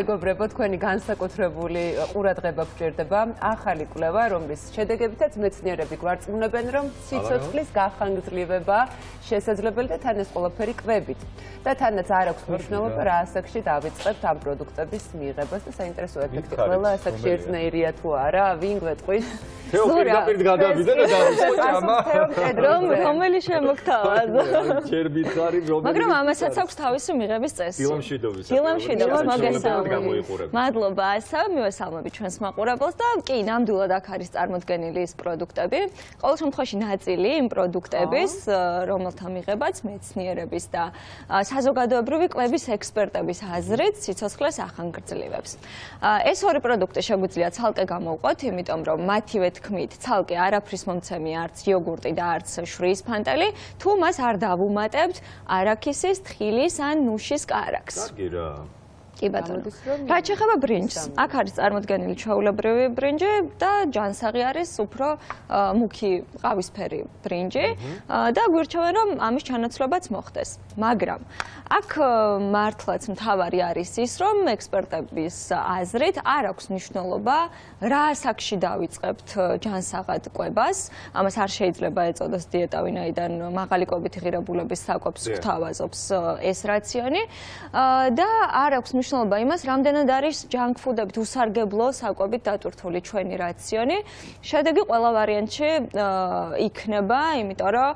მეგობრებო, თქვენი განსაკუთრებული ყურადღება გჭირდება ახალი კვლევა, რომლის შედეგებითაც მეცნიერები გვარწმუნებენ, რომ სიცოცხლის გახანგრძლივება შესაძლებელი და თან ეს ყველაფერი კვებით. და თანაც არ აქვს მნიშვნელობა რა ასაკში დავიწყებთ ამ პროდუქტების მიღებას და საინტერესო ეფექტი ყველა ასაკში ერთნაირია თუ არა, ვინ გვეტყვის? თეო პირდაპირ გადავიდა და დავიწყო ჭამა. რომ რომელი შემოგთავაზ? ჯერ მითხარი რომელი. მაგრამ ამასაც აქვს თავისი მიღების წესი. დილამშვიდობის. დილამშვიდობის მოგესალმებით. მადლობა ასა, მივესალმები ჩვენს მაყურებელს და კი, ნამდვილად აქ არის წარმოდგენილი ეს პროდუქტები. ყოველ შემთხვევაში ნაწილი იმ პროდუქტების, რომელთა მიღებაც მეცნიერების და საზოგადოებრივი კვლევის ექსპერტების აზრით სიცოცხლეს ახანგრძლივებს. ეს ორი პროდუქტი შეგვიძლია ცალკე გამოვყოთ, იმიტომ რომ მათივე თქმით, ცალკე არაფრის მომცემი არც იოგურტი და არც შვრიის ფანტელი, თუ მას არ დავუმატებთ არაქისის, თხილის ან ნუშის კარაქს. კარგი რა. კი ბატონო. რაც შეეხება ბრინჯს, აქ არის წარმოდგენილი ჩვეულებრივი ბრინჯი და ჯანსაღი არის უფრო მუქი ყავისფერი ბრინჯი და გვირჩევენ რომ ამის ჩანაცვლებაც მოხდეს. მაგრამ აქ მართლაც მთავარი არის ის, რომ ექსპერტების აზრით არ აქვს მნიშვნელობა რა ასაკში დავიწყებთ ჯანსაღად კვებას. ამას არ შეიძლება ეწოდეს დიეტა, ვინაიდან მაღალი კვებითი ღირებულების საკვებს გვთავაზობს ეს რაციონი და არ აქვს მნიშვნელობა იმას, რამდენად არის junk food-ებით უსარგებლო საკვებით დატვირთული ჩვენი რაციონი. შედეგი ყველა ვარიანტში იქნება, იმიტომ რომ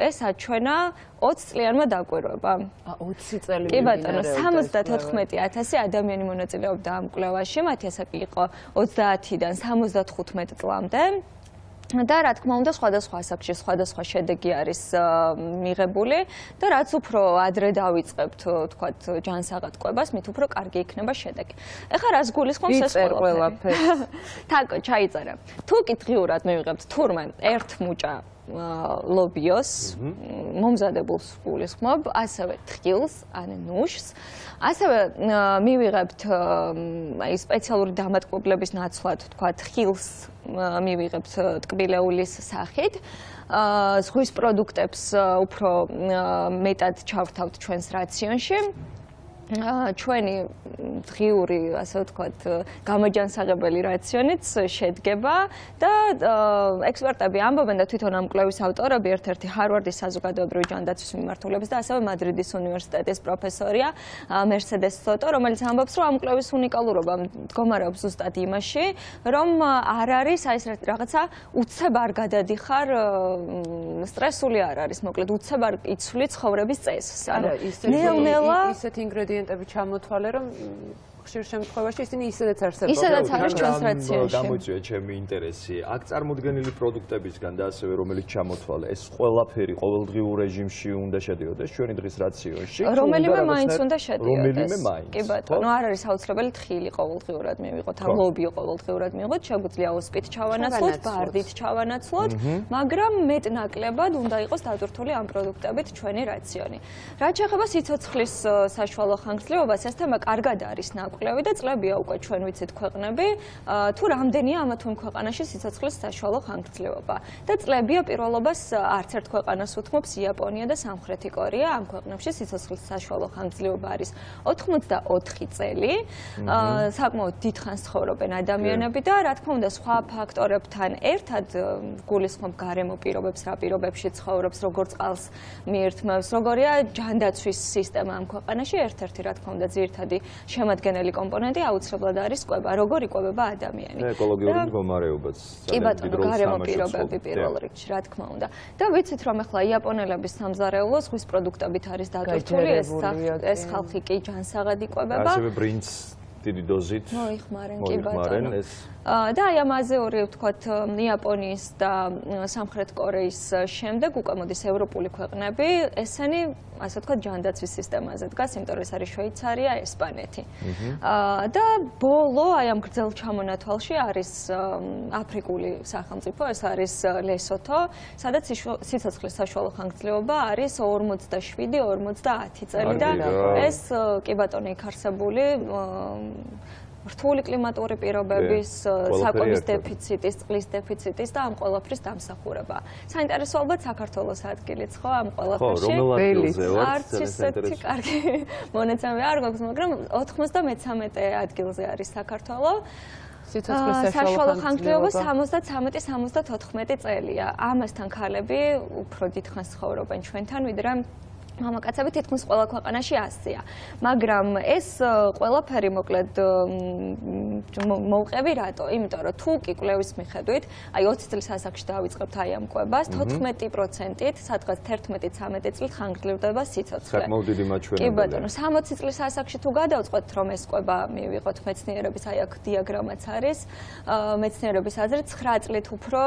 ეს აჩვენა 20 წლიანმა დაკვირვება. 20 წელი. კი ბატონო, 74000 ადამიანი მონაწილეობდა ამ კვლევაში, მათი ასაკი იყო 30-დან 75 წლამდე. და რა თქმა უნდა სხვადასხვა ასაკში სხვადასხვა შედეგი არის მიღებული და რაც უფრო ადრე დავიწყებთ თქვათ ჯანსაღად ყვებას, მით უფრო კარგი იქნება შედეგი. ეხლა რას გულისხმობს ეს ყველაფერი? თაკო, ჩაიწერე. თუ კი დღიურად მივიღებთ თურმე ერთ მუჭა ლობიოს მომზადებულს გულისხმობ, ასევე თხილს, ან ნუშს. ასევე მივიღებთ აი სპეციალური დამატკობლების ნაცვლად, თქვა თხილს მივიღებთ ტკბილეულის სახით. ზღვის პროდუქტებს უფრო მეტად ჩავრთავთ ჩვენს რაციონში. ჩვენი დღიური, ასე ვთქვათ, გამოჯანსაღებელი რაციონიც შედგება და ექსპერტები ამბობენ და თვითონ ამ კვლევის ავტორები ერთ-ერთი ჰარვარდის საზოგადოებრივი ჯანდაცვის მიმართულების და ასევე მადრიდის უნივერსიტეტის პროფესორია მერსედეს სოტო, რომელიც ამბობს, რომ ამ კვლევის უნიკალურობა მდგომარეობს ზუსტად იმაში, რომ არ არის აი ეს რაღაცა უცებ არ გადადიხარ სტრესული არ არის, მოკლედ უცებ არ იცვლი ცხოვრების წესს. ანუ ისეთი ისეთი ინგრედიენტი ინგრედიენტები ჩამოთვალე, რომ ხშირ შემთხვევაში ისინი ისედაც არსებობენ. ისედაც არის ჩვენს რაციონში. გამოიწვია ჩემი ინტერესი. აქ წარმოდგენილი პროდუქტებისგან და ასევე რომელიც ჩამოთვალე, ეს ყველაფერი ყოველდღიურ რეჟიმში უნდა შედიოდეს ჩვენი დღის რაციონში. რომელიმე მაინც უნდა შედიოდეს. რომელიმე მაინც. კი ბატონო, არ არის აუცილებელი თხილი ყოველდღიურად მივიღოთ, ან ლობიო ყოველდღიურად მივიღოთ, შეგვიძლია ოსპით ჩავანაცვლოთ, ბარდით ჩავანაცვლოთ, მაგრამ მეტნაკლებად უნდა იყოს დატვირთული ამ პროდუქტებით ჩვენი რაციონი. რაც შეეხება სიცოცხლის საშუალო ხანგრძლივობას, ეს თემა კარგად არის ნა კვლევი და წლებია უკვე ჩვენ ვიცით ქვეყნები. თუ რამდენია ამა თუ იმ ქვეყანაში სიცოცხლის საშუალო ხანგრძლივობა. და წლებია პირველობას არც ერთ ქვეყანას უთმობს იაპონია და სამხრეთი კორეა. ამ ქვეყნებში სიცოცხლის საშუალო ხანგრძლივობა არის 84 წელი. საკმაოდ დიდხანს ცხოვრობენ ადამიანები და რა თქმა უნდა სხვა ფაქტორებთან ერთად გულისხმობ გარემო პირობებს რა პირობებში ცხოვრობს როგორ წყალს მიირთმევს როგორია ჯანდაცვის სისტემა ამ ქვეყანაში. ერთ-ერთი რა თქმა უნდა ძირითადი შემადგენელი შემადგენელი კომპონენტი აუცილებლად არის კვება, როგორი კვებება ადამიანი. და ეკოლოგიური მდგომარეობაც. კი ბატონო, გარემო პირობები პირველ რიგში, რა თქმა უნდა. და ვიცით რომ ახლა იაპონელების სამზარეულო ზღვის პროდუქტებით არის დატვირთული ეს ეს ხალხი კი ჯანსაღად იკვებება. ასევე ბრინც დიდი დოზით მოიხმარენ კი ბატონო. და აი ამაზე ორი ვთქვათ იაპონიის და სამხრეთ კორეის შემდეგ უკვე მოდის ევროპული ქვეყნები, ესენი ასე ვთქვათ ჯანდაცვის სისტემაზე დგას, იმიტომ რომ ეს არის შვეიცარია, ესპანეთი. და ბოლო აი ამ გრძელ ჩამონათვალში არის აფრიკული სახელმწიფო, ეს არის ლესოთო, სადაც სიცოცხლის საშუალო ხანგრძლივობა არის 47-50 წელი და ეს კი ბატონო იქ არსებული რთული კლიმატური პირობების, საკვების დეფიციტის, წყლის დეფიციტის და ამ ყველაფრის დამსახურება. საინტერესო ალბათ საქართველოს ადგილიც ხო ამ ხო, ყველაფერში? ვარ? არც ისეთი კარგი მონაცემები არ გვაქვს, მაგრამ 93 ადგილზე არის საქართველო. სიცოცხლის საშუალო ხანგრძლივობა ხანგრძლივობა 73-74 წელია. ამასთან ქალები უფრო დიდხანს ცხოვრობენ ჩვენთან, ვიდრე მამაკაცები თითქმის ყველა ქვეყანაში ასია. მაგრამ ეს ყველაფერი მოკლედ მოვყევი რატო? იმიტომ რომ თუ კი კვლევის მიხედვით, აი 20 წლის ასაკში დავიწყებთ აი ამ კვებას, 14%-ით, სადღაც 11-13 წლით ხანგრძლივდება სიცოცხლე. საკმაოდ დიდი კი მაჩვენებელია. ბატონო, 60 წლის ასაკში თუ გადავწყვეტ რომ ეს კვება მივიღოთ მეცნიერების, აი აქ დიაგრამაც არის, მეცნიერების აზრით 9 წლით უფრო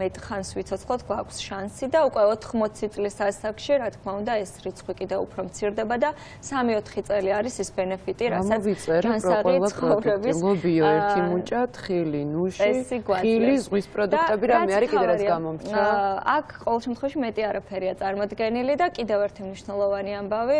მეტ ხანს ვიცოცხლოთ გვაქვს შანსი და უკვე 80 წლის ასაკში, რა თქმა უნდა, ეს რიცხვი კიდევ უფრო მცირდება და 3-4 წელი არის ის ბენეფიტი, რასაც ჯანსაღი ცხოვრების ლობიო, ერთი მუჭა, თხილი, ნუში, ხილი, ზღვის პროდუქტები, რამე არის კიდე რაც აა, აქ ყოველ შემთხვევაში მეტი არაფერია წარმოდგენილი და კიდევ ერთი მნიშვნელოვანი ამბავი,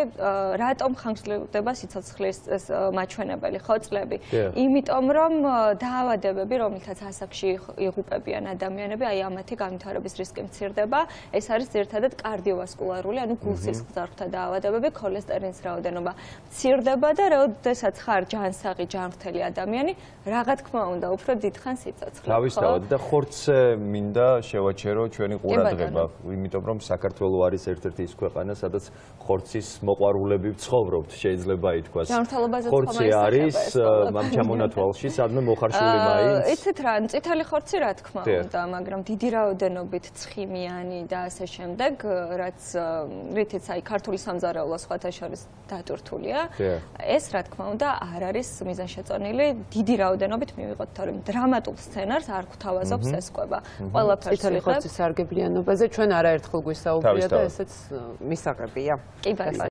რატომ ხანგრძლივდება სიცოცხლის ეს მაჩვენებელი ხო წლები? იმიტომ რომ აა, დაავადებები, რომლითაც ასაკში იღ- იღუპებიან ადამიანები, აი ამათი განვითარების რისკი მცირდება. ეს არის ერთადად კარდიოვასკულარული, ანუ გულსისხლძარღვთა დაავადებები, ქოლესტერინის რაოდენობა მცირდება და როდესაც ხარ ჯანსაღი, ჯანმრთელი ადამიანი, რა თქმა უნდა, უფრო დიდხან სიცოცხლე. თავისთავად და ხორცზე მინდა შევაჩერო ჩვენი ყურადღება, იმიტომ რომ საქართველო არის ერთ-ერთი ის ქვეყანა, სადაც ხორცის მოყვარულები ვცხოვრობთ, შეიძლება ითქვას. ხორცი არის ეს ამ ჩამონათვალში, სადმე მოხარშული მაინც. იცით რა, წითელი ხორცი რა თქმა უნდა, მაგრამ დიდი რაოდენობით ცხიმიანი და ასე შემდეგ, რაც აა, რითიც აი ქართული სამზარეულო სხვათა შორის დატვირთულია, ეს რა თქმა უნდა არ არის მიზანშეწონილი დიდი რაოდენობით მივიღოთ, თორემ დრამატულ სცენარს არ გვთავაზობს ეს კვება. ყველაფერს წითელი ხორცის სარგებლიანობაზე ჩვენ არაერთხელ გვისაუბრია და ესეც მისაღებია. კი ბატონო.